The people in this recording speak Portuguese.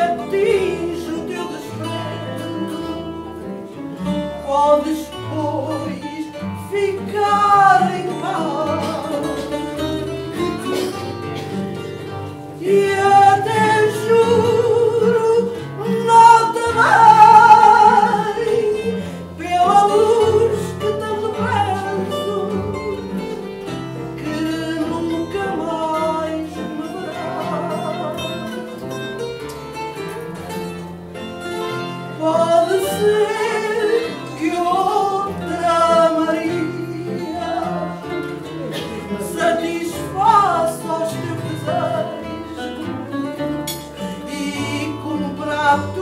atinge o teu desprezo podes, pois, ficar em paz. alto.